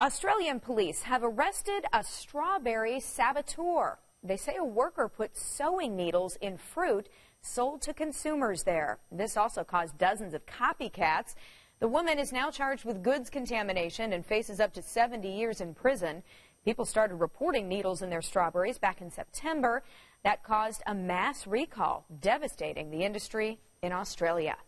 Australian police have arrested a strawberry saboteur. They say a worker put sewing needles in fruit sold to consumers there. This also caused dozens of copycats. The woman is now charged with goods contamination and faces up to 70 years in prison. People started reporting needles in their strawberries back in September. That caused a mass recall, devastating the industry in Australia.